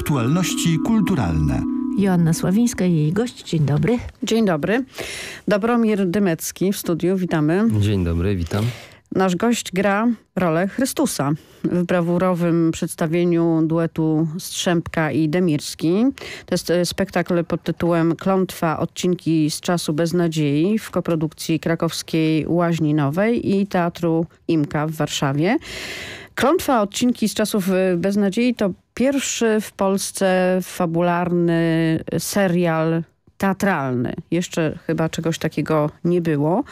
aktualności kulturalne. Joanna Sławińska i jej gość. Dzień dobry. Dzień dobry. Dobromir Dymecki w studiu. Witamy. Dzień dobry, witam. Nasz gość gra rolę Chrystusa w brawurowym przedstawieniu duetu Strzępka i Demirski. To jest e, spektakl pod tytułem Klątwa odcinki z czasu beznadziei w koprodukcji krakowskiej Łaźni Nowej i Teatru Imka w Warszawie. Klątwa odcinki z czasów e, beznadziei to pierwszy w Polsce fabularny serial teatralny. Jeszcze chyba czegoś takiego nie było.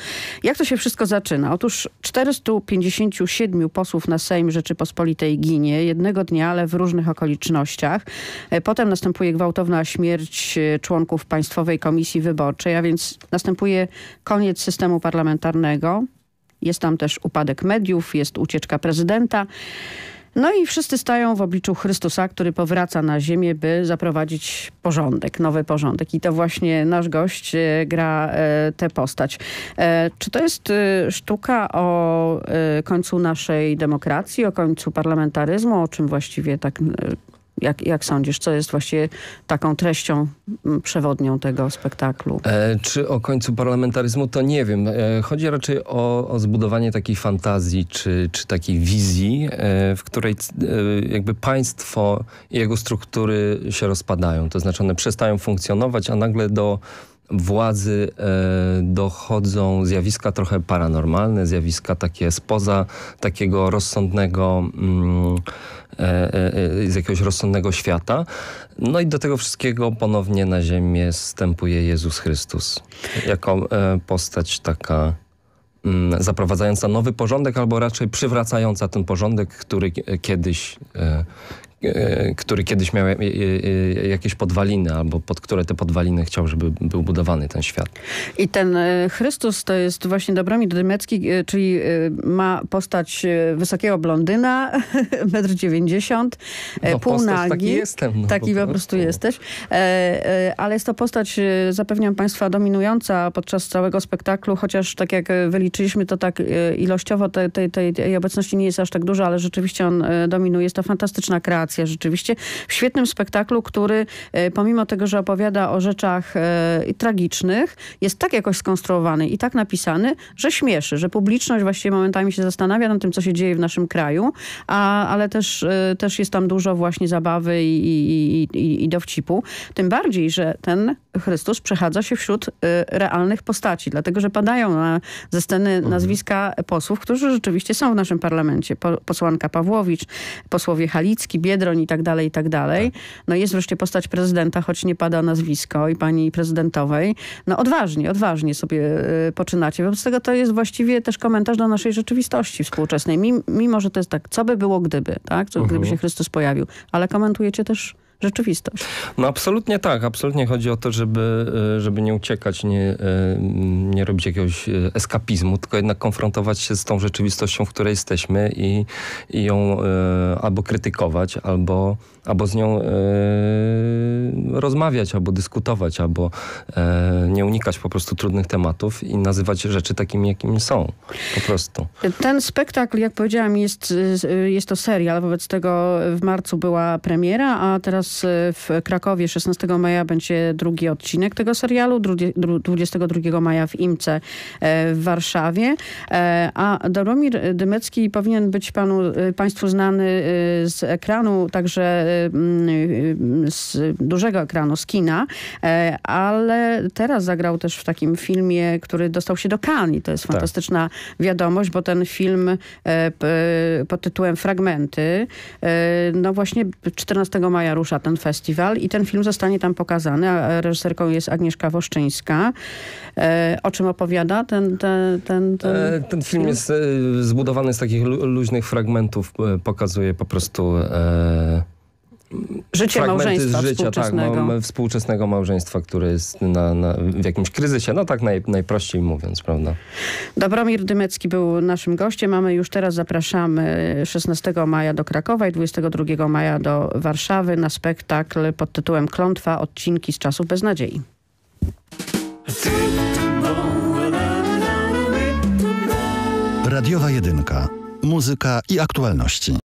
Jak to się wszystko zaczyna? Otóż 457 posłów na Sejm Rzeczypospolitej ginie jednego dnia, ale w różnych okolicznościach. E, potem następuje gwałtowna śmierć e, członków Państwowej Komisji Wyborczej, a więc następuje koniec systemu parlamentarnego. Jest tam też upadek mediów, jest ucieczka prezydenta. No i wszyscy stają w obliczu Chrystusa, który powraca na ziemię, by zaprowadzić porządek, nowy porządek. I to właśnie nasz gość e, gra e, tę postać. E, czy to jest sztuka o końcu naszej demokracji, o końcu parlamentaryzmu, o czym właściwie tak jak, jak sądzisz, co jest właściwie taką treścią mm, przewodnią tego spektaklu? E, czy o końcu parlamentaryzmu, to nie wiem. E, chodzi raczej o, o, zbudowanie takiej fantazji, czy, czy takiej wizji, e, w której e, jakby państwo i jego struktury się rozpadają. To znaczy one przestają funkcjonować, a nagle do władzy e, dochodzą zjawiska trochę paranormalne, zjawiska takie spoza takiego rozsądnego... Mm, E, e, z jakiegoś rozsądnego świata. No i do tego wszystkiego ponownie na ziemię stępuje Jezus Chrystus. Jako postać taka mm, zaprowadzająca nowy porządek, albo raczej przywracająca ten porządek, który kiedyś, który kiedyś miał e, e, jakieś podwaliny, albo pod które te podwaliny chciał, żeby był budowany ten świat. I ten Chrystus to jest właśnie Dobromir Dymecki, czyli ma postać wysokiego blondyna, 1,90 m, no, półnagi. Taki jestem. No, taki po, po prostu jesteś. Ale jest to postać, zapewniam państwa, dominująca podczas całego spektaklu, chociaż tak jak wyliczyliśmy, to tak ilościowo tej, tej, tej obecności nie jest aż tak dużo, ale rzeczywiście on dominuje. Jest to fantastyczna kreacja rzeczywiście w świetnym spektaklu, który e, pomimo tego, że opowiada o rzeczach e, tragicznych, jest tak jakoś skonstruowany i tak napisany, że śmieszy, że publiczność właściwie momentami się zastanawia nad tym, co się dzieje w naszym kraju, a, ale też, e, też jest tam dużo właśnie zabawy i, i, i, i dowcipu. Tym bardziej, że ten Chrystus przechadza się wśród realnych postaci, dlatego, że padają na, ze sceny mhm. nazwiska posłów, którzy rzeczywiście są w naszym parlamencie. Po, posłanka Pawłowicz, posłowie Halicki, Biedroń, Biedroń i tak dalej, i tak dalej. Tak. No jest wreszcie postać prezydenta, choć nie pada nazwisko i pani prezydentowej. No odważnie, odważnie sobie y, poczynacie. Wobec tego to jest właściwie też komentarz do naszej rzeczywistości współczesnej. Mimo, że to jest tak, co by było gdyby, tak? Co, gdyby mhm. się Chrystus pojawił. Ale komentujecie też rzeczywistość. No absolutnie tak. Absolutnie chodzi o to, żeby, e, żeby nie uciekać, nie, e, nie robić jakiegoś e, eskapizmu, tylko jednak konfrontować się z tą rzeczywistością, w której jesteśmy i, i ją albo krytykować, albo, albo z nią rozmawiać, albo dyskutować, albo nie unikać po prostu trudnych tematów i nazywać rzeczy takimi, jakimi są. Po prostu. Ten spektakl, jak powiedziałam, jest, jest to serial, wobec tego w marcu była premiera, a teraz y, w Krakowie 16 maja będzie drugi odcinek tego serialu, 22 maja w Imce e, w Warszawie. E, a Dobromir Dymecki powinien być panu, y, państwu znany y, z ekranu, także z dużego ekranu, z kina, e, ale teraz zagrał też w takim filmie, który dostał się do Cannes to jest tak. fantastyczna wiadomość, bo ten film pod tytułem Fragmenty, no właśnie 14 maja rusza ten festiwal i ten film zostanie tam pokazany, a reżyserką jest Agnieszka Woszczyńska. E, o czym opowiada ten ten, ten, ten, e, ten film? film? jest e, zbudowany z takich luźnych fragmentów, e, pokazuje po prostu e, Życie małżeństwa z życia, tak, współczesnego. Tak, współczesnego małżeństwa, które jest na, na, w jakimś kryzysie, no tak naj, najprościej mówiąc, prawda? Dobromir Dymecki był naszym gościem, a my już teraz zapraszamy 16 maja do Krakowa i 22 maja do Warszawy na spektakl pod tytułem Klątwa, odcinki z czasów beznadziei. Radiowa Jedynka. Muzyka i aktualności.